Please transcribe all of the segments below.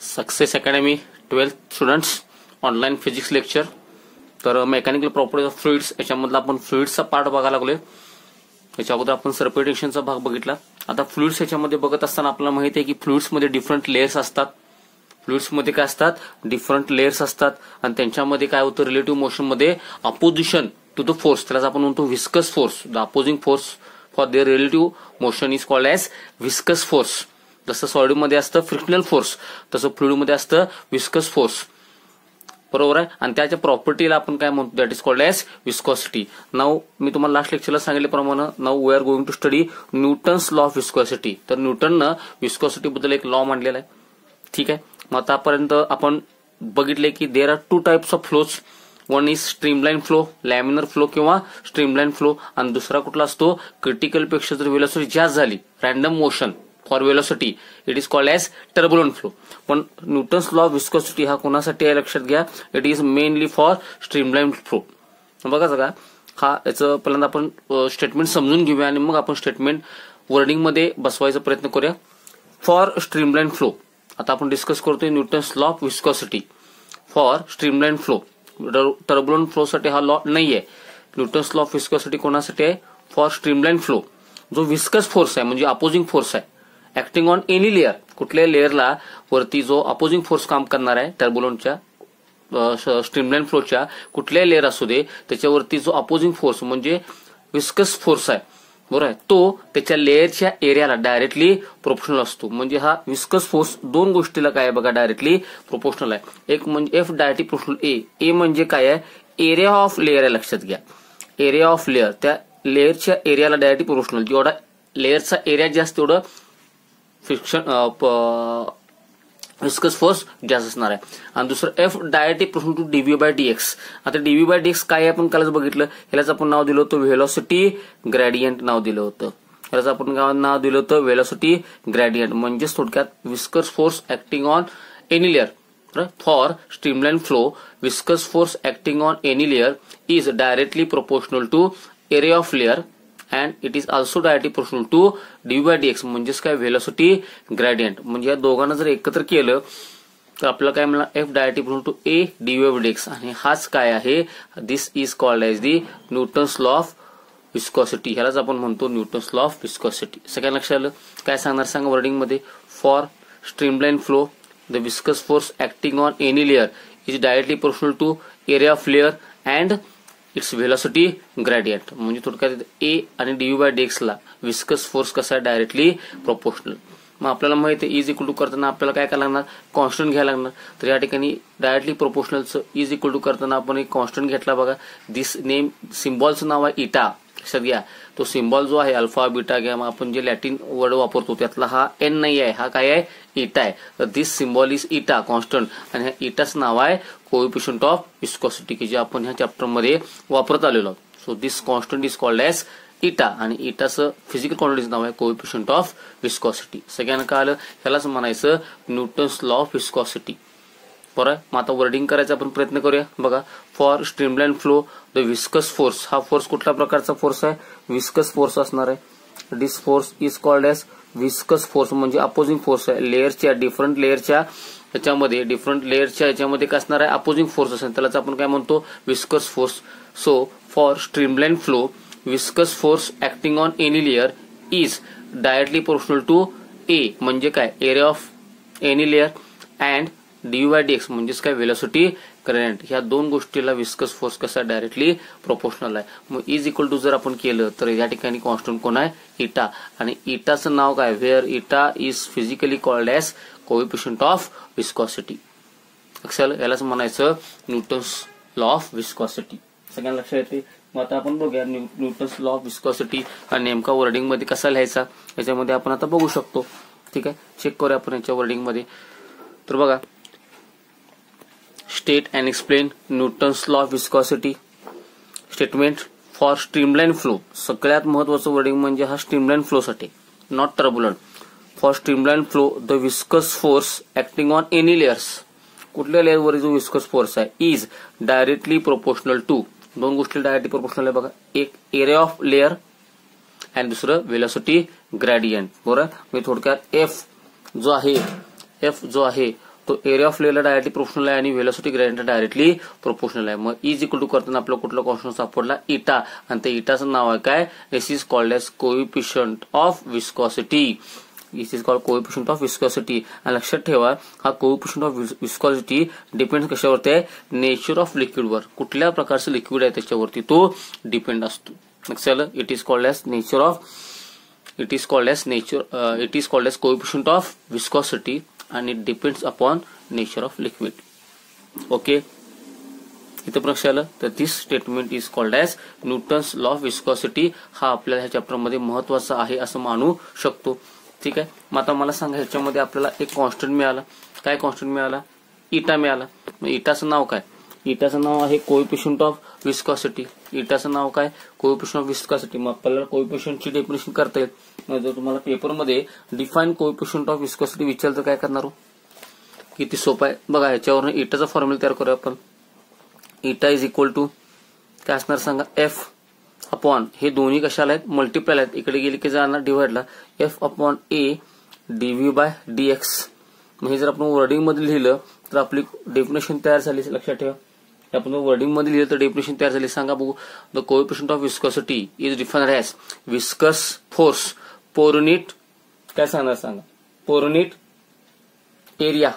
Success academy twelfth students online physics lecture तर mechanical properties of fluids याच्यामधला आपण फ्लुइड्सचा पार्ट बघायला लागलोय. याच्या अगोदर आपण सर्पेटेशनचा भाग बघितला. आता फ्लुइड्स याच्यामध्ये बघत असताना आपल्याला माहिती आहे की फ्लुइड्समध्ये डिफरंट लेयर्स असतात. फ्लुइड्समध्ये काय असतात? डिफरंट लेयर्स असतात. आणि त्यांच्यामध्ये काय होतं? रिलेटिव्ह मोशनमध्ये अपोजिशन टू द फोर्स त्याला आपण म्हणतो viscous force the opposing force for their relative motion is called as viscous force जसं सॉलिडमध्ये असतं फ्रिक्शनल फोर्स तसं फ्लुइडमध्ये असतं विस्कस फोर्स बरोबर आहे? आणि त्याच्या प्रॉपर्टीला आपण काय म्हणतो? That is called as viscosity now मी तुम्हाला लास्ट लेक्चरला सांगितल्याप्रमाणे now we are going to study Newton's law of viscosity तर न्यूटननं विस्कॉसिटी बद्दल एक लॉ मांडलेला आहे. ठीक आहे? मग आतापर्यंत आपण बघितले की there are two types of flows one is streamline flow laminar flow किंवा स्ट्रीमलाईन फ्लो आणि दुसरा कुठला असतो? क्रिटिकलपेक्षा जर वेलोसिटी जास्त झाली random motion for velocity it is called as turbulent flow पण न्यूटन्स लॉ ऑफ विस्कॉसिटी हा कोणासाठी आहे? लक्षात घ्या. It is mainly for streamline flow बघा सगळा. हा याचं पहिल्यांदा आपण स्टेटमेंट समजून घेऊया आणि मग आपण स्टेटमेंट वर्डिंगमध्ये बसवायचा प्रयत्न करूया. फॉर स्ट्रीमलाईन फ्लो आता आपण डिस्कस करतोय Newton's law of viscosity for streamline flow turbulent फ्लोसाठी हा लॉ नाही आहे न्यूटन्स लॉ ऑफ विस्कॉसिटी कोणासाठी आहे? फॉर स्ट्रीमलाईन फ्लो जो विस्कस फोर्स आहे म्हणजे अपोजिंग फोर्स आहे. ऍक्टिंग ऑन एनी लेअर कुठल्याही लेअरला वरती जो अपोजिंग फोर्स काम करणार आहे टर्बुलनच्या स्ट्रीमलाईन फ्लोच्या कुठल्याही लेअर असू दे त्याच्यावरती जो अपोजिंग फोर्स म्हणजे विस्कस फोर्स आहे बरोबर आहे? तो त्याच्या लेअरच्या एरियाला डायरेक्टली प्रोपोर्शनल असतो. म्हणजे हा विस्कस फोर्स दोन गोष्टीला काय आहे बघा डायरेक्टली प्रोपोर्शनल आहे. एक म्हणजे F directly proportional A A म्हणजे काय आहे? एरिया ऑफ लेअर आहे लक्षात घ्या. एरिया ऑफ लेअर त्या लेअरच्या एरियाला डायरेक्टली प्रोपोर्शनल जेवढा लेअरचा एरिया जास्त तेवढं फिक्शन विस्कस फोर्स जास्त असणार आहे. आणि दुसरं एफ डायरेक्टली प्रश्न टू डीव्ही बाय डीएक्स आता डीव्ही बाय डीएक्स काय आहे आपण कालच बघितलं. ह्यालाच आपण नाव दिलं होतं व्हेलॉसिटी ग्रॅडियंट नाव दिलं होतं. ह्यालाच आपण नाव दिलं होतं वेलॉसिटी ग्रॅडियंट म्हणजेच थोडक्यात viscous force acting on any layer for streamline flow viscous force acting on any layer is directly proportional to area of layer and it is also directly proportional to d by d x म्हणजेच काय? Velocity gradient म्हणजे या दोघांना जर एकत्र केलं तर आपलं काय मिळणार? F directly proportional to A d by d x आणि हाच काय आहे? This is called as the Newton's law of viscosity ह्यालाच आपण म्हणतो न्यूटन्स लॉ ऑफ विस्कॉसिटी सगळ्या लक्षात आलं? काय सांगणार सांगा वर्डिंगमध्ये for streamline flow the viscous force acting on any layer is directly proportional to area of layer and its velocity gradient म्हणजे थोडक्यात ए आणि डी बाय डेक्सला विस्कस फोर्स कसा आहे डायरेक्टली प्रोपोर्शनल मग आपल्याला माहिती आहे इज इक्वल टू करताना आपल्याला काय काय लागणार? कॉन्स्टंट घ्यायला लागणार. तर या ठिकाणी डायरेक्टली प्रोपोर्शनलचं इज इक्वल टू करताना आपण एक कॉन्स्टंट घेतला बघा. दिस नेम सिम्बॉलचं नाव आहे इटा लक्षात घ्या. तो सिम्बॉल जो आहे अल्फा बिटा गॅमा आपण जे लॅटिन वर्ड वापरतो त्यातला हा एन नाही आहे. हा काय आहे? इटा आहे. तर this symbol is eta constant आणि ह्या इटाच नाव आहे कोएफिशियंट ऑफ विस्कॉसिटी की जे आपण ह्या चॅप्टरमध्ये वापरत आलेलो आहोत. So this constant is called as eta आणि इटाचं फिजिकल क्वांटिटीचं नाव आहे कोएफिशियंट ऑफ विस्कॉसिटी सगळ्यांना काय आलं ह्यालाच म्हणायचं न्यूटन्स लॉ ऑफ विस्कॉसिटी बरं मग आता वर्डिंग करायचा आपण प्रयत्न करूया. बघा for streamline flow the viscous force हा फोर्स कुठल्या प्रकारचा फोर्स आहे? विस्कस फोर्स असणार आहे. This force is called as viscous force म्हणजे अपोजिंग फोर्स आहे. लेअरच्या डिफरंट लेअरच्या याच्यामध्ये डिफरंट लेअरच्या याच्यामध्ये काय असणार आहे? अपोजिंग फोर्स असेल. त्यालाच आपण काय म्हणतो? Viscous force so for streamline flow viscous force acting on any layer is directly proportional to A म्हणजे काय? Area of any layer and d by d x म्हणजेच काय वेलॉसिटी करंट ह्या दोन गोष्टीला विस्कस फोर्स कसा डायरेक्टली प्रोपोर्शनल आहे? मग इज इक्वल टू जर आपण केलं तर या ठिकाणी कॉन्स्टंट कोण आहे? इटा आणि इटाचं नाव काय? Where eta is physically called as coefficient of viscosity लक्षात यालाच म्हणायचं न्यूटन्स लॉ ऑफ विस्कॉसिटी सगळ्यांना लक्षात येते? मग आता आपण बघूया न्यूटन्स लॉ ऑफ विस्कॉसिटी हा नेमका वर्डिंगमध्ये कसा लिहायचा? याच्यामध्ये आपण आता बघू शकतो. ठीक आहे? चेक करूया आपण याच्या वर्डिंगमध्ये. तर बघा state and explain Newton's law of viscosity statement for streamline flow सगळ्यात महत्वाचं वर्डिंग म्हणजे हा streamline फ्लोसाठी not turbulent for streamline flow the viscous force acting on any layers कुठल्या लेअरवर जो विस्कस फोर्स आहे? इज डायरेक्टली प्रोपोर्शनल टू दोन गोष्टी डायरेक्टली प्रोपोर्शनल आहे बघा. एक एरिया ऑफ लेअर आणि दुसरं वेलॉसिटी ग्रॅडियंट बरोबर मी थोडक्यात एफ जो आहे एफ जो आहे तो एरिया ऑफ लेअरला डायरेक्टली प्रोफेशनल आहे आणि व्हेलॉसिटी ग्रेडियंट डायरेक्टली प्रोपोशनल आहे. मग इज इक्वल टू करताना आपलं कुठलं कॉन्स्टंट सापडला? इटा आणि त्या इटाचं नाव आहे काय? This is called as coefficient of viscosity this is called coefficient of viscosity आणि लक्षात ठेवा हा कोइफिशियंट ऑफ विस्कॉसिटी डिपेंड कशावरती आहे नेचर ऑफ लिक्विडवर कुठल्या प्रकारचं लिक्विड आहे त्याच्यावरती तो डिपेंड असतो. लक्षात it is called as nature of it is called as nature it is called as as of viscosity and it depends upon nature of liquid. Okay? इथं प्रश्न आलं तर this statement is called as Newton's law of viscosity हा आपल्याला ह्या चॅप्टरमध्ये महत्त्वाचा आहे असं मानू शकतो. ठीक आहे? मग आता मला सांगा ह्याच्यामध्ये आपल्याला एक कॉन्स्टंट मिळाला. काय कॉन्स्टंट मिळाला? इटा मिळाला. मग इटाचं नाव काय? इटाचं नाव आहे कोइफिशियंट ऑफ विस्कॉसिटी इटाचं नाव काय? कोविपेशन ऑफ विस्कॉसिटी मग आपल्याला कोइफिशियंटची डेफिनेशन करता येईल. मग जर तुम्हाला पेपरमध्ये डिफाईन कोइफिशियंट ऑफ विस्कॉसिटी विचारलं तर काय करणार हो? किती सोपं आहे. बघा ह्याच्यावरून इटाचा फॉर्म्युला तयार करूया आपण. इटा इज इक्वल टू काय असणार सांगा? एफ अपॉन हे दोन्ही कशाला आहेत? मल्टिप्लाय आहेत. इकडे गेले की जाणार डिवाइडला F upon A DV by D X हे जर आपण वर्डिंगमध्ये लिहिलं तर आपली डेफिनेशन तयार झाली. लक्षात ठेवा. आपण वर्डिंगमध्ये लिहिलं तर डेफिनेशन तयार झाली. सांगा बघू. The coefficient of viscosity is defined as viscous force per unit काय सांगणार सांगा? Per unit area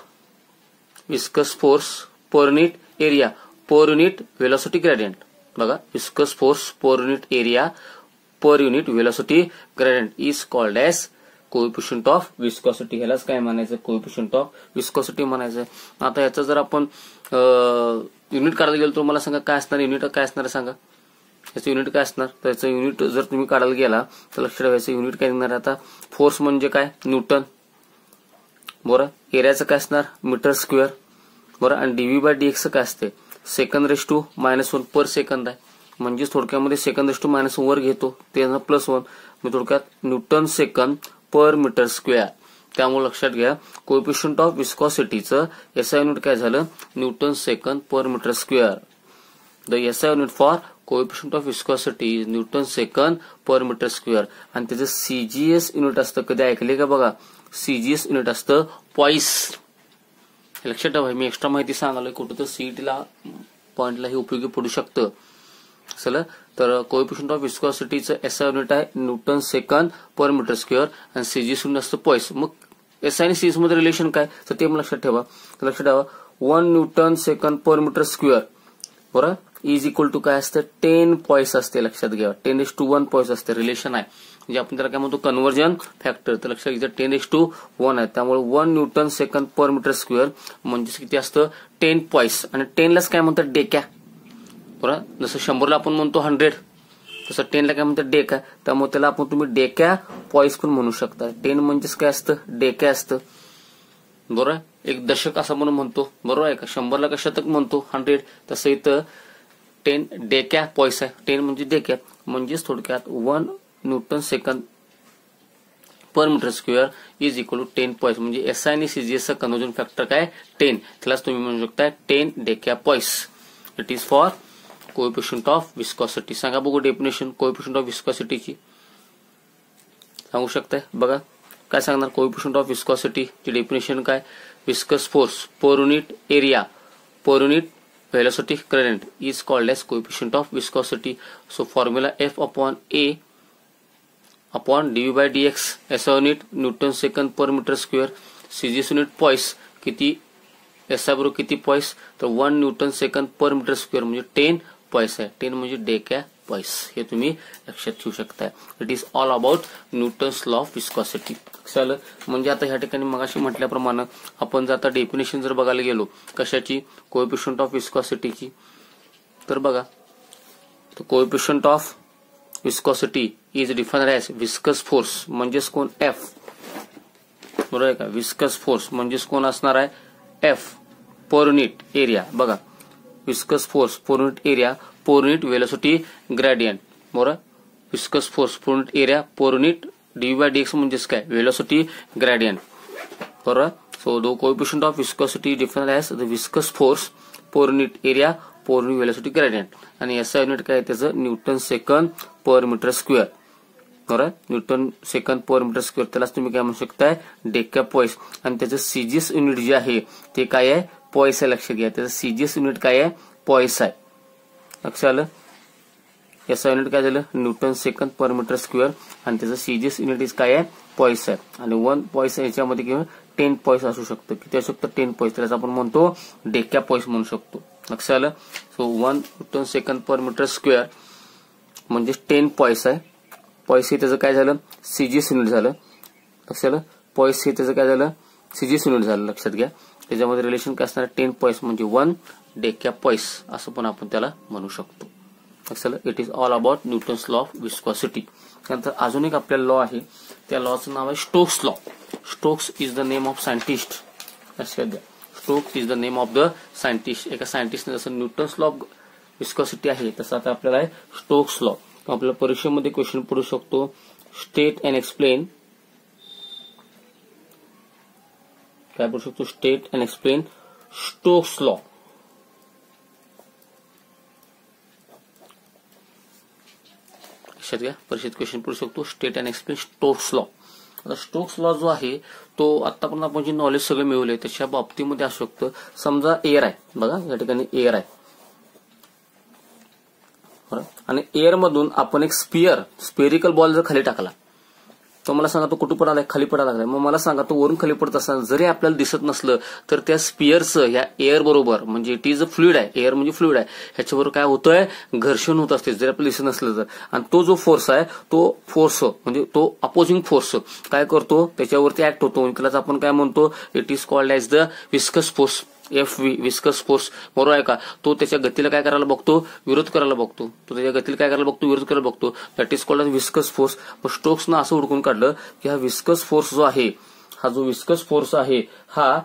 viscous force per unit area per unit velocity gradient बघा viscous force per unit area per unit velocity gradient is called as coefficient of viscosity ह्यालाच काय म्हणायचं? Coefficient of viscosity म्हणायचं. आता याचं जर आपण युनिट काढायला गेलो तर मला सांगा काय असणार? युनिट काय असणार सांगा? याचं युनिट काय असणार? तर याचं युनिट जर तुम्ही काढायला गेला तर लक्ष ठेवायचं युनिट काय निघणार आता? फोर्स म्हणजे काय? न्यूटन. बरं? एरियाचं काय असणार? Metre square. बरं? आणि डीव्ही बाय डीएक्स काय असते? Second raise to minus one per second आहे. म्हणजेच थोडक्यामध्ये सेकंद रेस टू मायनस वर घेतो. ते प्लस वन मी थोडक्यात newton second per metre square. त्यामुळे लक्षात घ्या कोएफिशियंट ऑफ विस्कॉसिटीचं एसआय युनिट काय झालं? Newton second per metre square. The SI unit for coefficient of viscosity is newton second per metre square आणि त्याचं सीजीएस युनिट असतं. कधी ऐकले का बघा? सीजीएस युनिट असतं पॉईस लक्षात ठेवा मी एक्स्ट्रा माहिती सांगालोय. कुठं तर सीईटीला पॉईंटला हे उपयोगी पडू शकतं. चला तर कोएफिशियंट ऑफ विस्कॉसिटीचं एस आय युनिट आहे newton second per metre square आणि सीजीएस युनिट असतं पॉईस मग एस आय आणि सीएसमध्ये रिलेशन काय? तर ते लक्षात ठेवा. लक्षात ठेवा. One newton second per metre square बरं? इज इक्वल टू काय असते? टेन पॉईस असते लक्षात घ्या. Ten is to one poise असते. रिलेशन आहे. म्हणजे आपण त्याला काय म्हणतो? कन्व्हर्जन फॅक्टर तर लक्षात घ्या टेन एस टू वन आहे. त्यामुळे one newton second per metre square म्हणजेच किती असतं? टेन पॉईस आणि टेनलाच काय म्हणतात? डेक्या. बरोबर? जसं शंभरला आपण म्हणतो हंड्रेड तसं टेनला काय म्हणतात? डेक आहे त्यामुळे त्याला आपण तुम्ही डेक्या पॉईस पण म्हणू शकता. टेन म्हणजेच काय असतं? डेक्या असतं. बरोबर? एक दशक असं म्हणून म्हणतो. बरोबर आहे का? शंभरला का शतक म्हणतो? हंड्रेड तसं इथं टेन डेक्या पॉईस आहे टेन डेक्या म्हणजेच थोडक्यात one newton second per metre square is equal to ten poise म्हणजे एस आय आणि सीजीएसचा कन्व्हर्जन फॅक्टर काय टेन. तुम्ही ten डेक्या poise it is for coefficient of viscosity सांगा बघू डेफिनेशन कोएफिशियंट ऑफ़ विस्कॉसिटीची सांगू शकताय बघा, काय सांगणार? कोएफिशियंट ऑफ़ विस्कॉसिटीची डेफिनेशन काय? Viscous force per unit area per unit velocity gradient is called as coefficient of viscosity so formula f upon a upon dv by dx SI unit newton second per meter square cgs unit poise किती SI बरोबर किती poise तर one newton second per metre square म्हणजे ten poise आहे ten म्हणजे deca poise हे तुम्ही लक्षात ठेवू शकताय. It is all about Newton's law of viscosity चाल म्हणजे आता ह्या ठिकाणी मगाशी म्हटल्याप्रमाणे आपण जर आता डेफिनेशन जर बघायला गेलो कशाची? कोएफिशियंट ऑफ विस्कॉसिटीची तर बघा तर coefficient of viscosity is define as viscous force म्हणजेच कोण? एफ बरोबर आहे का? विस्कस फोर्स म्हणजेच कोण असणार आहे? एफ पर युनिट एरिया बघा viscous force per unit area per unit velocity gradient बरोबर viscous force per unit area per unit D by DX म्हणजेच काय? वेलोसिटी ग्रॅडियंट बरोबर so though coefficient of viscosity different as the viscous force per unit area per unit velocity gradient आणि S I unit काय त्याचं? Newton second per metre square बरोबर newton second per metre square त्यालाच तुम्ही काय म्हणू शकताय? डेकॅप पॉईस आणि त्याचं सीजीएस युनिट जे आहे ते काय आहे? पॉईस आहे लक्षात घ्या. त्याचं सीजीएस युनिट काय आहे? पॉईस आहे. लक्षात आलं? याचं युनिट काय झालं? Newton second per metre square. आणि त्याचं सीजीएस युनिट इज काय आहे? पॉईस आहे. आणि वन पॉईस याच्यामध्ये किंवा टेन पॉईस असू शकतो. किती असू शकतं? टेन पॉईस त्याला आपण म्हणतो डेक्या पॉईस म्हणू शकतो. लक्षात आलं? So one newton second per metre square म्हणजे टेन पॉईस आहे. पॉईस हे त्याचं काय झालं? सीजीएस युनिट झालं. लक्षात आलं? पॉईस हे त्याचं काय झालं? सीजीएस युनिट झालं. लक्षात घ्या. त्याच्यामध्ये रिलेशन काय असणार? टेन पॉईस म्हणजे वन डेक्या पॉईस असं पण आपण त्याला म्हणू शकतो. It is all about Newton's law of viscosity त्यानंतर अजून एक आपल्याला लॉ आहे. त्या लॉचं नाव आहे Stokes law Stokes is the name of scientist लक्षात द्या Stokes is the name of the scientist एका सायंटिस्टने जसं न्यूटन्स लॉ ऑफ विस्कॉसिटी आहे तसं आता आपल्याला आहे स्टोक्स लॉ आपल्या परीक्षेमध्ये क्वेश्चन पडू शकतो. स्टेट अँड एक्सप्लेन काय पडू शकतो? State and explain Stokes law लक्षात घ्या परीक्षेत क्वेश्चन पडू शकतो. State and explain Stokes law आता स्टोक्स लॉ जो आहे तो आतापर्यंत आपण जे नॉलेज सगळं मिळवलंय त्याच्या बाबतीमध्ये असू शकतं. समजा एअर आहे. बघा या ठिकाणी एअर आहे. आणि एअर मधून आपण एक स्पिअर स्पेरिकल बॉल जर खाली टाकला तो मला सांगा तो कुठं पडालाय खाली पडायला लागलाय. मग मला सांगा तो वरून खाली पडत असताना जरी आपल्याला दिसत नसलं तर त्या स्पिअरचं या एअर बरोबर म्हणजे इट इज अ फ्लुइड आहे. एअर म्हणजे फ्लुइड आहे. ह्याच्याबरोबर काय होतंय? घर्षण होत असते जरी आपल्याला दिसत नसलं तर. आणि तो जो फोर्स आहे तो फोर्स म्हणजे तो अपोजिंग फोर्स काय करतो? त्याच्यावरती ऍक्ट होतो. त्यालाच आपण काय म्हणतो? It is called as the viscous force F V viscous force बरोबर आहे का? तो त्याच्या गतीला काय करायला बघतो? विरोध करायला बघतो. तो त्याच्या गतीला काय करायला बघतो? विरोध करायला बघतो. That is called viscous force पण स्टोक्सनं असं उडकून काढलं की हा विस्कस फोर्स जो आहे हा जो विस्कस फोर्स आहे हा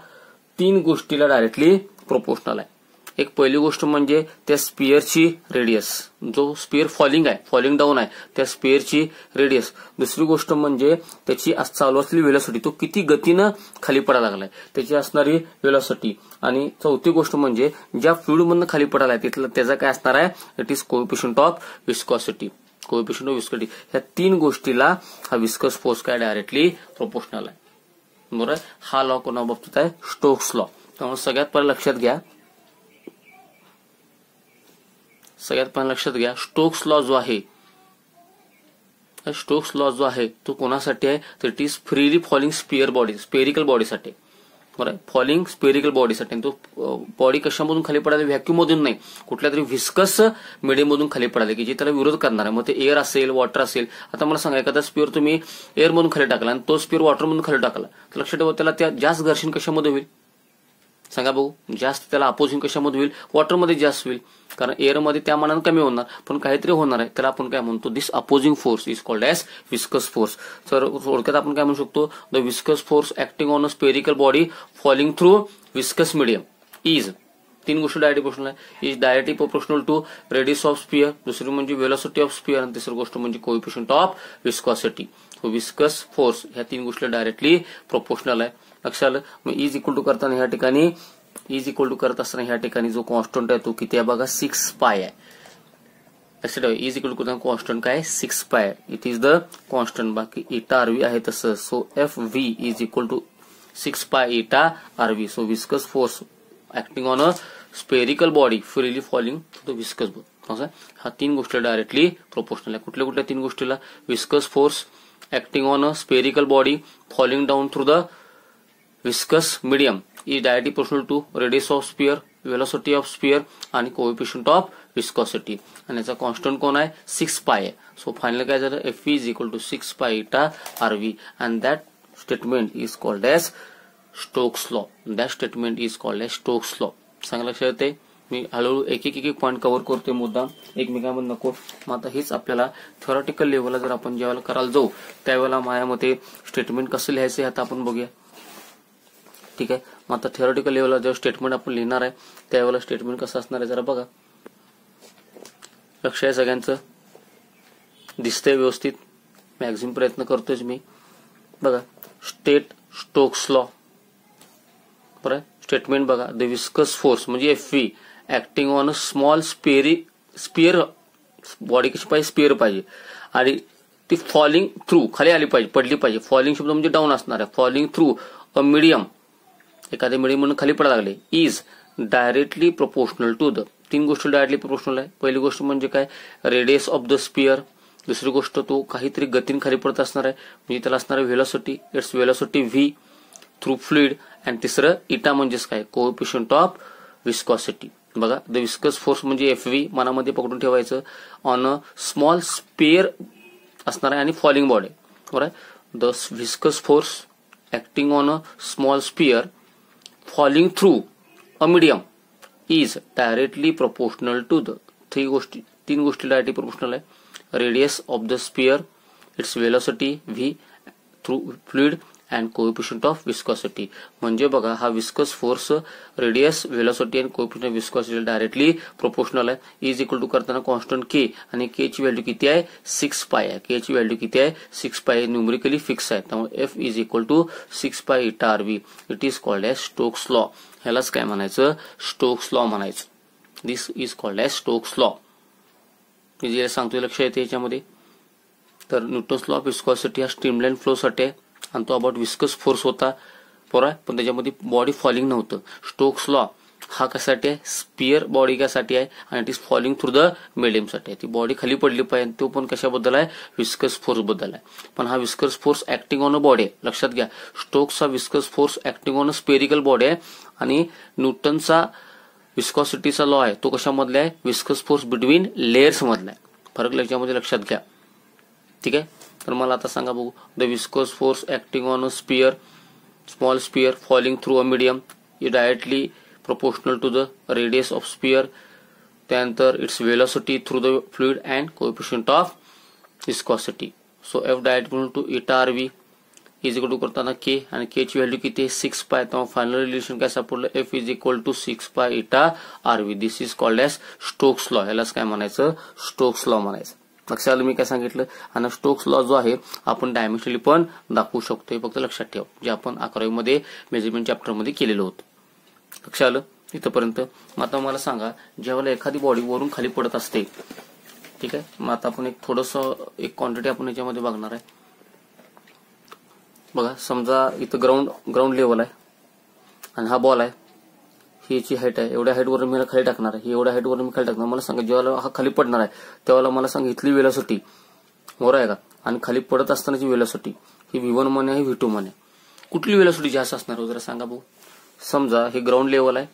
तीन गोष्टीला डायरेक्टली प्रोपोर्शनल आहे. एक पहिली गोष्ट म्हणजे त्या स्पिअरची रेडियस. जो स्पिअर फॉलिंग आहे फॉलिंग डाऊन आहे त्या स्पिअरची रेडियस. दुसरी गोष्ट म्हणजे त्याची चालू असलेली वेलॉसिटी तो किती गतीनं खाली पडायला लागलाय त्याची असणारी वेलॉसिटी. आणि चौथी गोष्ट म्हणजे ज्या फ्लुइडमधनं खाली पडायला तिथलं त्याचा काय असणार आहे? It is coefficient of viscosity coefficient of viscosity ह्या तीन गोष्टीला हा विस्कस फोर्स काय डायरेक्टली प्रोपोर्शनल आहे. बरोबर? हा लॉ कोणा बाबतीत आहे? स्टोक्स लॉ त्यामुळे सगळ्यात पहिला लक्षात घ्या. सगळ्यात पण लक्षात घ्या स्टोक्स लॉ जो आहे स्टोक्स लॉ जो आहे तो कोणासाठी आहे? तर it is freely falling sphere body spherical बॉडीसाठी बरं फॉलिंग स्पेरिकल बॉडीसाठी तो बॉडी कशामधून खाली पडायला? व्हॅक्यूम मधून नाही. कुठल्या तरी व्हिस्कस मीडियममधून खाली पडायला की जे त्याला विरोध करणार आहे. मग ते एअर असेल वॉटर असेल. आता मला सांगा एखादा स्पिअर तुम्ही एअर मधून खाली टाकला आणि तो स्पिअर वॉटर मधून खाली टाकला. तर लक्षात ठेवा त्याला त्या जास्त घर्षण कशामध्ये होईल? सांगा भाऊ जास्त त्याला अपोजिंग कशामध्ये होईल? वॉटरमध्ये जास्त होईल. कारण एअरमध्ये त्या मानानं कमी होणार पण काहीतरी होणार आहे. त्याला आपण काय म्हणतो? This opposing force is called as viscous force तर थोडक्यात आपण काय म्हणू शकतो? The viscous force acting on a spherical body falling through viscous medium is तीन गोष्टी डायरेक्टली प्रोपोर्शनल आहे. Is directly proportional to radius of sphere दुसरी म्हणजे वेलॉसिटी ऑफ स्पियर आणि तिसरी गोष्ट म्हणजे coefficient of viscosity viscous force ह्या तीन गोष्टी डायरेक्टली प्रोपोर्शनल आहे. लक्षात आलं? मग इज इक्वल टू करताना ह्या ठिकाणी इज इक्वल टू करत असताना ह्या ठिकाणी जो कॉन्स्टंट आहे तो किती आहे बघा? सिक्स पाय आहे. लक्षात ठेवा इज इक्वल टू करताना कॉन्स्टंट काय? Six pi it is the constant बाकी इटा आरवी आहे तसं. So F V is equal to six pi eta RV so viscous force acting on a spherical body freely falling तो the viscous ball हा तीन गोष्टी directly proportional आहे. कुठल्या कुठल्या तीन गोष्टीला? Viscous force acting on a spherical body falling down through the viscous medium is directly proportional to radius of sphere velocity of sphere आणि कोएफिशियंट ऑफ विस्कॉसिटी आणि याचा कॉन्स्टंट कोण आहे? सिक्स पाय आहे. सो फायनल काय झालं? F is equal to six pi eta R V and that statement is called as Stokes law that statement is called as Stokes law चांगलं लक्षात येते मी हळूहळू एक एक एक पॉईंट कव्हर करतोय मुद्दा एकमेकांमध्ये नको. मग आता हेच आपल्याला थेरॉटिकल लेवलला जर आपण ज्यावेळेला करायला जाऊ त्यावेळेला माझ्या मते स्टेटमेंट कसं लिहायचं हे आता आपण बघूया. ठीक आहे. मग आता थिओरिटिकल लेवलला जेव्हा स्टेटमेंट आपण लिहिणार आहे त्यावेळेला स्टेटमेंट कसं असणार आहे जरा बघा. लक्ष आहे सगळ्यांचं. दिसतंय व्यवस्थित. मॅक्झिमम प्रयत्न करतोय मी. बघा. स्टेट स्टोक्स लॉ बरं? स्टेटमेंट बघा. द विस्कस फोर्स म्हणजे F V acting on a small sphere sphere body कशी पाहिजे? स्पिअर पाहिजे. आणि ती फॉलिंग थ्रू खाली आली पाहिजे पडली पाहिजे. फॉलिंग शब्द म्हणजे डाऊन असणार आहे. फॉलिंग थ्रू अ मिडियम एखाद्या मिडियम म्हणून खाली पडायला लागले. Is directly proportional to the तीन गोष्टी डायरेक्टली प्रोपोर्शनल आहे. पहिली गोष्ट म्हणजे काय? रेडियस ऑफ द स्पिअर दुसरी गोष्ट तो काहीतरी गतीन खाली पडत असणार आहे. म्हणजे त्याला असणार आहे velocity its velocity V through fluid and तिसरं इटा म्हणजेच काय? कोएफिशियंट ऑफ विस्कॉसिटी बघा द विस्कस फोर्स म्हणजे एफ व्ही मनामध्ये पकडून ठेवायचं. ऑन अ स्मॉल स्पेअर असणार आहे आणि फॉलिंग बॉडी बरोबर आहे the viscous force acting on a small sphere falling through a medium is directly proportional to the three गोष्टी तीन गोष्टी डायरेक्टली प्रोपोर्शनल आहे radius of the sphere its velocity V through fluid and coefficient of viscosity म्हणजे बघा हा viscous force radius velocity and coefficient of viscosity directly proportional आहे. Is equal to करताना constant K आणि के ची value किती आहे? सिक्स पाय आहे. के ची व्हॅल्यू किती आहे? सिक्स पाय न्यूमरिकली फिक्स आहे. त्यामुळे F is equal to six pi eta r v it is called as Stokes law ह्यालाच काय म्हणायचं? स्टोक्स लॉ म्हणायचं. This is called as Stokes law मी जे सांगतोय लक्ष येते याच्यामध्ये. तर न्यूटन्स लॉ ऑफ विस्कॉसिटी हा स्ट्रीमलाईन फ्लोसाठी आहे. आणि तो अबाउट विस्कस फोर्स होता बरोबर पण त्याच्यामध्ये बॉडी फॉलिंग नव्हतं. स्टोक्स लॉ हा कशासाठी आहे? स्पिअर बॉडी कशासाठी आहे? आणि it is falling through the मिडियमसाठी आहे. ती बॉडी खाली पडली पाहिजे तो पण कशाबद्दल आहे? विस्कस फोर्सबद्दल आहे. पण हा viscous force acting on a body आहे. लक्षात घ्या. स्टोक्स हा viscous force acting on a spherical body आहे. आणि न्यूटनचा विस्कॉसिटीचा लॉ आहे. तो कशामधला आहे? विस्कस फोर्स बिटवीन लेयर्स मधला आहे. फरक लक्षामध्ये लक्षात घ्या. ठीक आहे? तर मला आता सांगा बघू. The viscous force acting on a sphere small sphere falling through a medium is directly proportional to the radius of sphere त्यानंतर its velocity through the fluid and coefficient of viscosity so F direct to eta R V is equal to करताना के आणि K ची value किती आहे? Six pi तेव्हा final relation काय सापडलं? F is equal to six pi eta R V this is called as Stokes law यालाच काय म्हणायचं? स्टोक्स लॉ म्हणायचं. लक्षात आलं मी काय सांगितलं? आणि स्टोक्स लॉ जो आहे आपण डायमेन्शनली पण दाखवू शकतो. हे फक्त लक्षात ठेव. जे आपण अकरावीमध्ये मेजरमेंट चॅप्टरमध्ये केलेलं होतं. लक्षात आलं? इथंपर्यंत. मग आता मला सांगा ज्यावेळेला एखादी बॉडी वरून खाली पडत असते ठीक आहे? मग आता आपण एक थोडस एक क्वांटिटी आपण याच्यामध्ये बघणार आहे. बघा समजा इथं ग्राउंड ग्राउंड लेवल आहे. आणि हा बॉल आहे. ही याची हाईट आहे. एवढ्या हाईटवर मी खाली टाकणार आहे. एवढ्या हाईटवर मी खाली टाकणार. मला सांगा जेव्हा हा खाली पडणार आहे तेव्हा मला सांगा इथली वेलासिटी बरोबर आहे का? आणि खाली पडत असतानाची वेलासिटी ही व्ही वन आहे व्ही टू म्हणे. कुठली वेलासिटी जास्त असणार हो? जरा सांगा भाऊ. समजा हे ग्राउंड लेवल आहे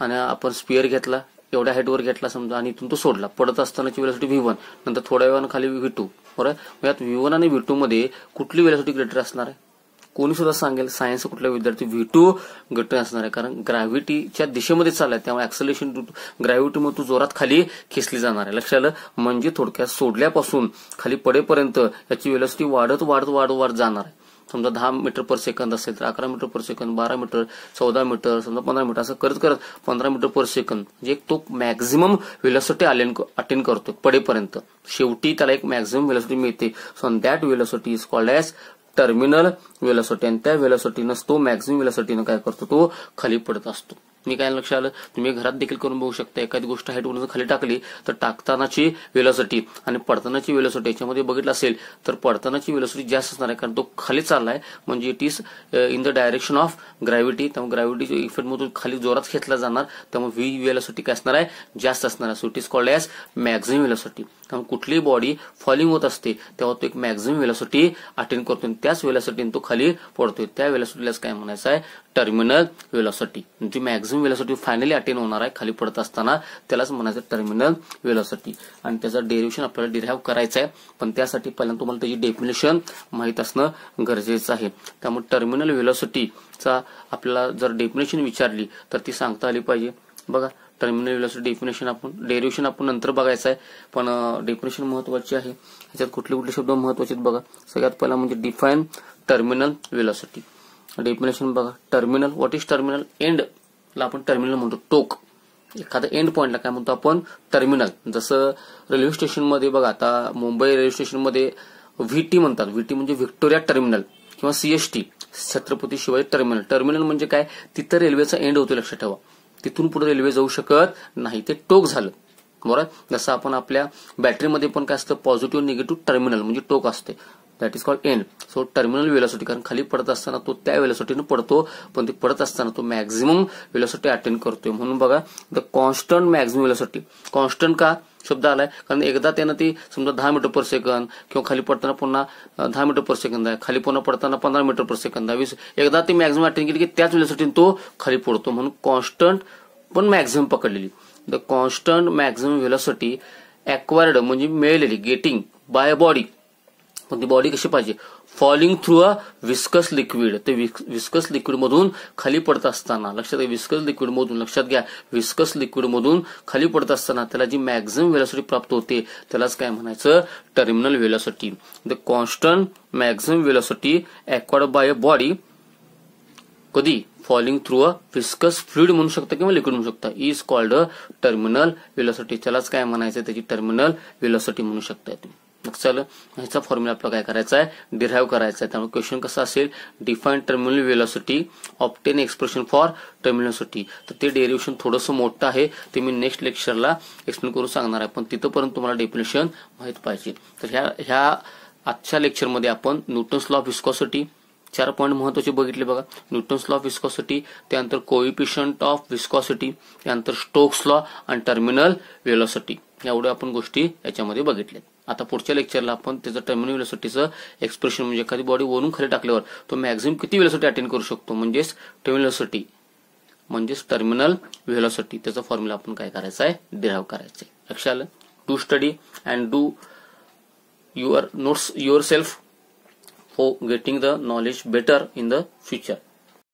आणि आपण स्पिअर घेतला एवढ्या हाईटवर घेतला समजा आणि इथून तो सोडला. पडत असतानाची वेलासिटी व्ही वन नंतर थोड्या वेळानं खाली व्ही टू बरोबर यात व्ही वन आणि व्ही टू मध्ये कुठली वेलासिटी ग्रेटर असणार आहे? कोणी सुद्धा सांगेल सायन्स कुठला विद्यार्थी व्ही टू गट असणार आहे. कारण ग्रॅव्हिटीच्या दिशेमध्ये चाललाय त्यामुळे ऍक्सलेशन ग्रॅव्हिटीमुळे तू जोरात खाली खेचली जाणार आहे. लक्षात आलं? म्हणजे थोडक्यात सोडल्यापासून खाली पडेपर्यंत याची वेलॉसिटी वाढत वाढत वाढत वाढत जाणार आहे. समजा दहा मीटर पर सेकंद असेल तर अकरा मीटर पर सेकंद बारा मीटर चौदा मीटर समजा पंधरा मीटर असं करत करत पंधरा मीटर पर सेकंद म्हणजे तो मॅक्झिमम वेलॉसिटी अटेंड करतो पडेपर्यंत. शेवटी त्याला एक मॅक्झिमम वेलॉसिटी मिळते. So that velocity is called as terminal velocity आणि त्या वेलॉसिटीनं तो मॅक्झिमम वेलॉसिटीनं काय करतो तो खाली पडत असतो. मी काय लक्षात आलं? तुम्ही घरात देखील करून बघू शकता एखादी गोष्ट हाईटवरून खाली टाकली तर टाकतानाची वेलोसिटी आणि पडतानाची वेलोसिटी याच्यामध्ये बघितलं असेल तर पडतानाची वेलोसिटी जास्त असणार आहे कारण तो खाली चाललाय. म्हणजे it is in the direction of gravity त्यामुळे ग्रॅव्हिटीच्या इफेक्टमधून खाली जोरात घेतला जाणार त्यामुळे व्ही वेलोसिटी काय असणार आहे? जास्त असणार आहे. So it is called as maximum velocity त्यामुळे कुठलीही बॉडी फॉलिंग होत असते तेव्हा तो एक मॅक्झिमम वेलोसिटी अटेंड करतो त्याच वेलोसिटीने तो खाली पडतोय. त्या वेलॉसिटीलाच काय म्हणायचं आहे? टर्मिनल वेलॉसिटी जी मॅक्झिमम वेलॉसिटी फायनली अटेन होणार आहे. खाली पडत असताना त्यालाच म्हणायचं टर्मिनल वेलॉसिटी आणि त्याचं डेरिव्हेशन आपल्याला डिराईव्ह करायचं आहे. पण त्यासाठी पहिल्यांदा तुम्हाला त्याची डेफिनेशन माहीत असणं गरजेचं आहे. त्यामुळे टर्मिनल वेलॉसिटीचा आपल्याला जर डेफिनेशन विचारली तर ती सांगता आली पाहिजे. बघा टर्मिनल वेलॉसिटी डेफिनेशन आपण डेरिव्हेशन आपण नंतर बघायचं आहे. पण डेफिनेशन महत्वाची आहे. ह्याच्यात कुठले कुठले शब्द महत्त्वाचे आहेत बघा. सगळ्यात पहिला म्हणजे डिफाईन टर्मिनल वेलॉसिटी डेफिनेशन बघा. Terminal what is terminal end ला आपण टर्मिनल म्हणतो टोक. एखाद्या एंड पॉइंटला काय म्हणतो आपण टर्मिनल जसं रेल्वे स्टेशनमध्ये बघा आता मुंबई रेल्वे स्टेशनमध्ये व्हीटी म्हणतात. व्हीटी म्हणजे व्हिक्टोरिया टर्मिनल किंवा CST Chhatrapati Shivaji Terminal terminal म्हणजे काय? तिथं रेल्वेचा एंड होतो लक्षात ठेवा. तिथून पुढे रेल्वे जाऊ शकत नाही. ते टोक झालं. बरोबर? जसं आपण आपल्या बॅटरीमध्ये पण काय असतं? पॉझिटिव्ह निगेटिव्ह टर्मिनल म्हणजे टोक असते. That is called end so terminal velocity कारण खाली पडत असताना तो त्या वेलोसिटीनं पडतो पण ते पडत असताना तो मॅक्झिमम वेलोसिटी अटेंड करतोय. म्हणून बघा the constant maximum velocity constant का? शब्द आलाय. कारण एकदा त्यानं ती समजा दहा मीटर पर सेकंद किंवा खाली पडताना पुन्हा दहा मीटर पर सेकंद आहे. खाली पुन्हा पडताना पंधरा मीटर पर सेकंद आहे. वीस एकदा ती मॅक्झिमम अटेंड केली की त्याच वेलोसिटीने तो खाली पडतो. म्हणून कॉन्स्टंट पण मॅक्झिमम पकडलेली. The constant maximum velocity acquired म्हणजे मिळालेली गेटिंग बाय बॉडी पण ती बॉडी कशी पाहिजे? Falling through a viscous liquid ते विस्कस लिक्विड मधून खाली पडत असताना लक्षात घ्या विस्कस लिक्विड मधून लक्षात घ्या विस्कस लिक्विड मधून खाली पडत असताना त्याला जी मॅक्झिमम वेलॉसिटी प्राप्त होते त्यालाच काय म्हणायचं? Terminal velocity the constant maximum velocity acquired by a body कधी? Falling through a viscous fluid म्हणू शकता किंवा लिक्विड म्हणू शकता. Is called a terminal velocity त्यालाच काय म्हणायचं? त्याची टर्मिनल विलॉसिटी म्हणू शकता तुम्ही चल ह्याचा फॉर्म्युला आपल्याला काय करायचा आहे? डिराईव्ह करायचा आहे. त्यामुळे क्वेश्चन कसं असेल? Define terminal velocity obtain expression for terminal velocity तर ते डेरिव्हेशन थोडंसं मोठं आहे. ते मी नेक्स्ट लेक्चरला एक्सप्लेन करून सांगणार आहे. पण तिथंपर्यंत तुम्हाला डेफिनेशन माहीत पाहिजे. तर ह्या ह्या आजच्या लेक्चरमध्ये आपण न्यूटन्स लॉ ऑफ विस्कॉसिटी चार पॉईंट महत्त्वाचे बघितले बघा. न्यूटन्स लॉ ऑफ विस्कॉसिटी त्यानंतर कोइपिशंट ऑफ विस्कॉसिटी त्यानंतर स्टोक्स लॉ आणि टर्मिनल वेलॉसिटी एवढ्या आपण गोष्टी याच्यामध्ये बघितल्या आता पुढच्या लेक्चरला आपण त्याचं टर्मिनल वेलोसिटीचं एक्सप्रेशन म्हणजे एखादी बॉडी वरून खाली टाकल्यावर तो मॅक्झिमम किती वेलोसिटी अटेंड करू शकतो? म्हणजेच टर्मिनल म्हणजेच टर्मिनल व्हेलॉसिटी त्याचा फॉर्म्युला आपण काय करायचा आहे? डिराव करायचं आहे. लक्षात आलं? To study and do your notes yourself for getting the knowledge better in the future